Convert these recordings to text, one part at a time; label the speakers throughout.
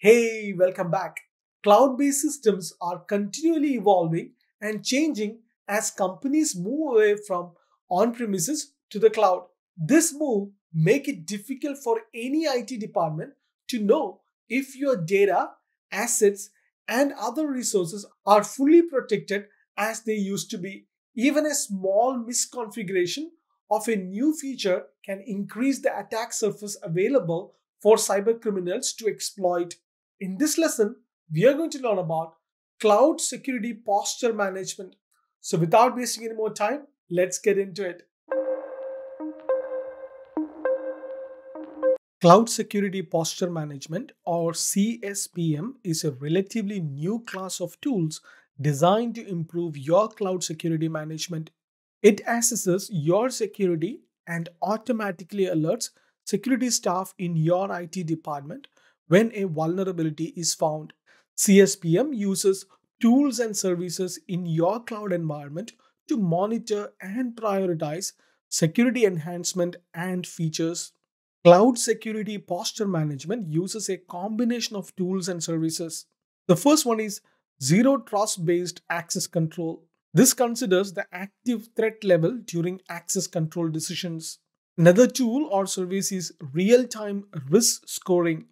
Speaker 1: Hey, welcome back. Cloud based systems are continually evolving and changing as companies move away from on premises to the cloud. This move make it difficult for any IT department to know if your data, assets, and other resources are fully protected as they used to be. Even a small misconfiguration of a new feature can increase the attack surface available for cyber criminals to exploit. In this lesson, we are going to learn about cloud security posture management. So without wasting any more time, let's get into it. Cloud Security Posture Management or CSPM is a relatively new class of tools designed to improve your cloud security management. It assesses your security and automatically alerts security staff in your IT department when a vulnerability is found. CSPM uses tools and services in your cloud environment to monitor and prioritize security enhancement and features. Cloud Security Posture Management uses a combination of tools and services. The first one is Zero Trust Based Access Control. This considers the active threat level during access control decisions. Another tool or service is Real Time Risk Scoring.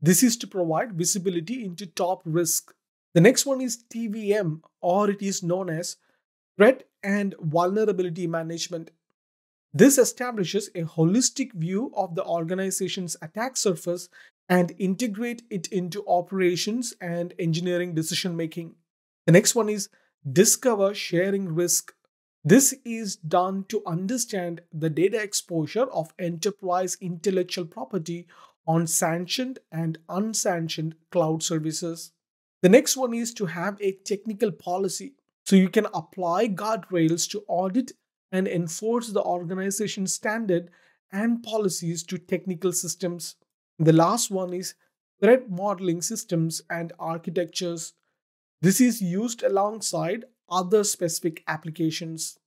Speaker 1: This is to provide visibility into top risk. The next one is TVM, or it is known as Threat and Vulnerability Management. This establishes a holistic view of the organization's attack surface and integrate it into operations and engineering decision making. The next one is discover sharing risk. This is done to understand the data exposure of enterprise intellectual property on sanctioned and unsanctioned cloud services. The next one is to have a technical policy. So you can apply guardrails to audit and enforce the organization's standard and policies to technical systems. The last one is threat modeling systems and architectures. This is used alongside other specific applications.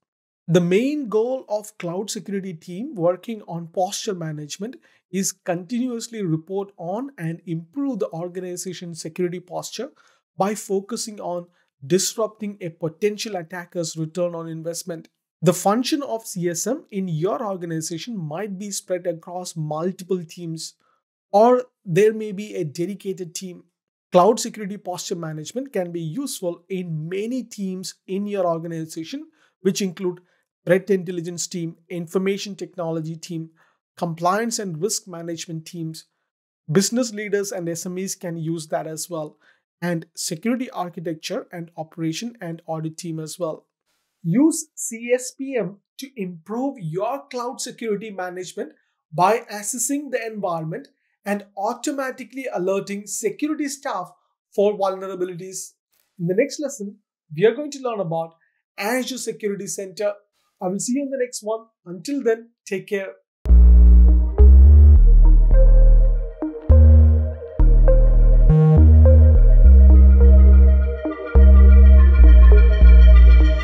Speaker 1: The main goal of cloud security team working on posture management is continuously report on and improve the organization's security posture by focusing on disrupting a potential attacker's return on investment. The function of CSM in your organization might be spread across multiple teams, or there may be a dedicated team. Cloud security posture management can be useful in many teams in your organization, which include threat intelligence team, information technology team, compliance and risk management teams. Business leaders and SMEs can use that as well, and security architecture and operation and audit team as well. Use CSPM to improve your cloud security management by assessing the environment and automatically alerting security staff for vulnerabilities. In the next lesson, we are going to learn about Azure Security Center. I will see you in the next one. Until then, take care.